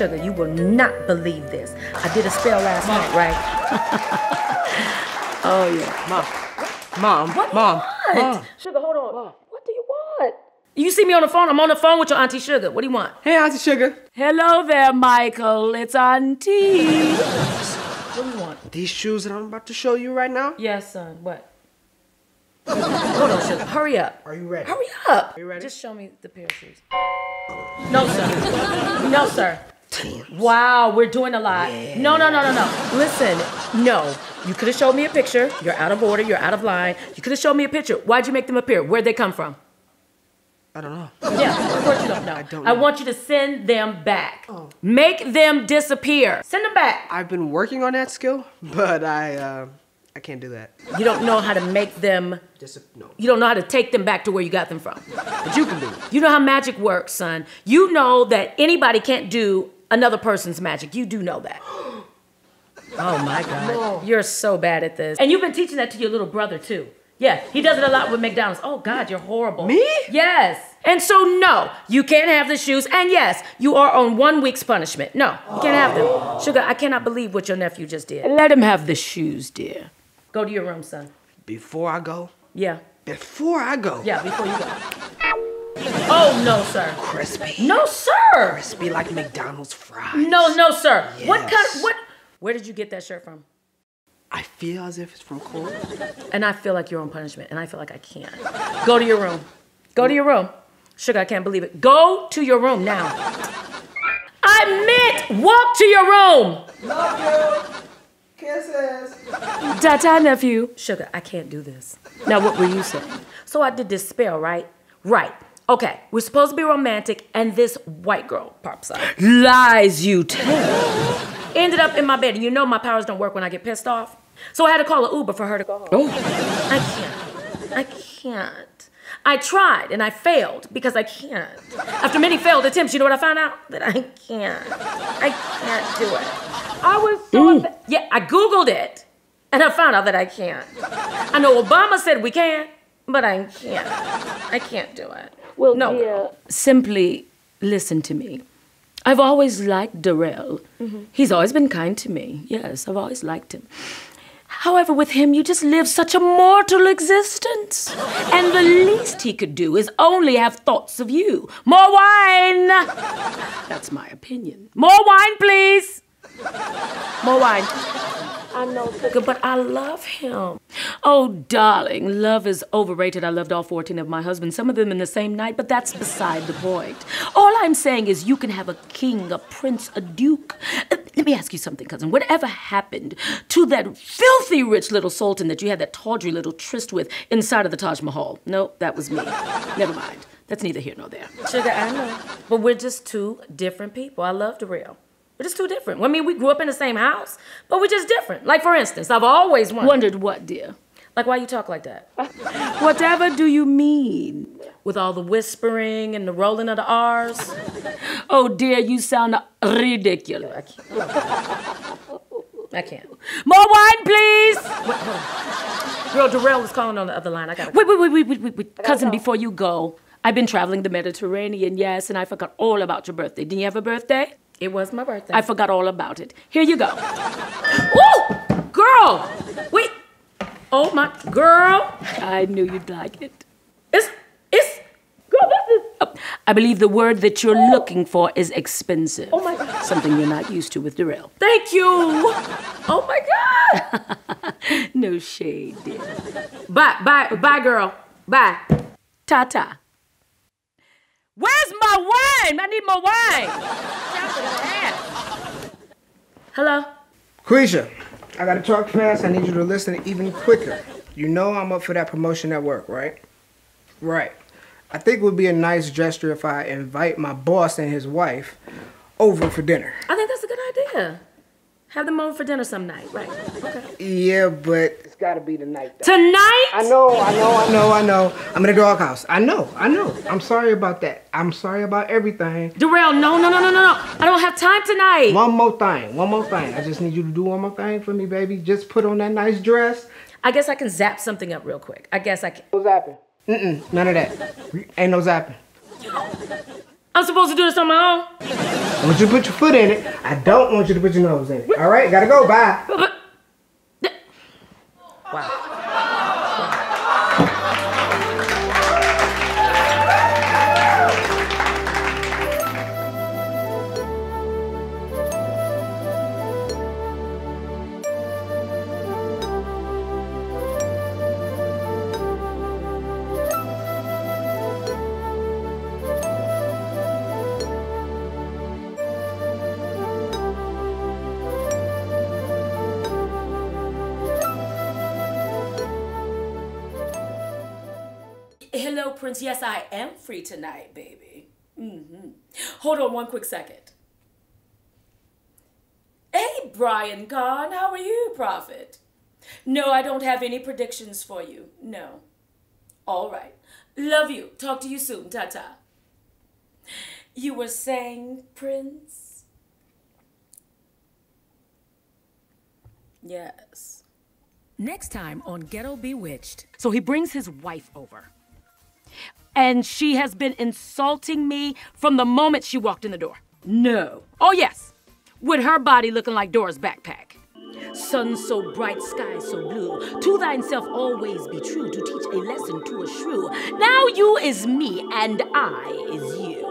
Sugar, you will not believe this. I did a spell last night, right? Oh yeah, mom, mom, What? mom, mom. Sugar, hold on. What do you want? You see me on the phone? I'm on the phone with your Auntie Sugar. What do you want? Hey, Auntie Sugar. Hello there, Michael. It's Auntie. what do you want? These shoes that I'm about to show you right now. Yes, son. What? Hold on, Sugar. Hurry up. Are you ready? Hurry up. Are you ready? Just show me the pair of shoes. No, sir. No, sir. Wow, we're doing a lot. No, no, no, no, no. Listen, no. You could have showed me a picture. You're out of order. You're out of line. You could have showed me a picture. Why'd you make them appear? Where'd they come from? I don't know. Yeah, of course you don't know. I don't I want you to send them back. Make them disappear. Send them back. I've been working on that skill, but I uh, I can't do that. You don't know how to make them. Just no. You don't know how to take them back to where you got them from. But you can do it. You know how magic works, son. You know that anybody can't do another person's magic. You do know that. Oh my God. You're so bad at this. And you've been teaching that to your little brother too. Yeah, he does it a lot with McDonald's. Oh God, you're horrible. Me? Yes. And so, no, you can't have the shoes. And yes, you are on one week's punishment. No, you can't have them. Sugar, I cannot believe what your nephew just did. Let him have the shoes, dear. Go to your room, son. Before I go, Yeah. before I go, Yeah, before you go. Oh, no, sir. crispy, No, sir. crispy like McDonald's fries. No, no, sir. What kind of, what? Where did you get that shirt from? I feel as if it's from Korea. And I feel like you're on punishment, and I feel like I can't. Go to your room. Go to your room. Sugar, I can't believe it. Go to your room now. I meant walk to your room. Love you. Kisses. Ta-ta, nephew. Sugar, I can't do this. Now, what were you saying? So I did this spell, right? Right. Okay, we're supposed to be romantic, and this white girl pops up. Lies you tell. Ended up in my bed, and you know my powers don't work when I get pissed off. So I had to call an Uber for her to go home. Oh, I can't. I can't. I tried and I failed because I can't. After many failed attempts, you know what I found out? That I can't. I can't do it. I was so upset. Yeah, I Googled it and I found out that I can't. I know Obama said we can, but I can't. I can't do it. Well, no. Simply listen to me. I've always liked Darrell. Mm-hmm. He's always been kind to me. Yes, I've always liked him. However, with him, you just live such a mortal existence. And the least he could do is only have thoughts of you. More wine! That's my opinion. More wine, please! More wine. I know, Sugar, but I love him. Oh, darling, love is overrated. I loved all 14 of my husbands, some of them in the same night, but that's beside the point. All I'm saying is you can have a king, a prince, a duke. Uh, Let me ask you something, cousin. Whatever happened to that filthy rich little sultan that you had that tawdry little tryst with inside of the Taj Mahal? No, that was me. Never mind. That's neither here nor there. Sugar, I know. But we're just two different people. I love the real. We're just too different. I mean, we grew up in the same house, but we're just different. Like, for instance, I've always wondered. Wondered what, dear? Like, why you talk like that? Whatever do you mean? With all the whispering and the rolling of the R's? Oh, dear, you sound ridiculous. I can't. I can't. More wine, please! Wait, on. Girl, Darrell is calling on the other line. I gotta. Wait, wait, wait, wait, wait, wait. Cousin, before you go, I've been traveling the Mediterranean, yes, and I forgot all about your birthday. Didn't you have a birthday? It was my birthday. I forgot all about it. Here you go. Ooh! Girl! Wait! Oh my girl! I knew you'd like it. It's it's girl, this is Oh, I believe the word that you're looking for is expensive. Oh my god. Something you're not used to with Darrell. Thank you! Oh my god! no shade, dear. Bye, bye, bye, girl. Bye. Ta ta. Where's my wine? I need my wine. Hello? Quisha, I gotta talk fast. I need you to listen even quicker. You know I'm up for that promotion at work, right? Right. I think it would be a nice gesture if I invite my boss and his wife over for dinner. I think that's a good idea. Have them over for dinner some night, right? Okay. Yeah, but it's gotta be tonight. Though. Tonight? I know, I know, I know, I know. I'm in the doghouse. I know, I know. I'm sorry about that. I'm sorry about everything. Darrell, no, no, no, no, no, no. I don't have time tonight. One more thing, one more thing. I just need you to do one more thing for me, baby. Just put on that nice dress. I guess I can zap something up real quick. I guess I can. No zapping. Mm-mm, none of that. Ain't no zapping. I'm supposed to do this on my own? I want you to put your foot in it. I don't want you to put your nose in it. All right, gotta go. Bye. Hello, Prince. Yes, I am free tonight, baby. Mm-hmm. Hold on one quick second. Hey, Brian Carn, how are you, Prophet? No, I don't have any predictions for you. No. All right. Love you. Talk to you soon. Ta ta. You were saying, Prince? Yes. Next time on Ghetto Bewitched. So he brings his wife over. And she has been insulting me from the moment she walked in the door. No. Oh, yes. With her body looking like Dora's backpack. Sun so bright, sky so blue. To thyself always be true, to teach a lesson to a shrew. Now you is me, and I is you.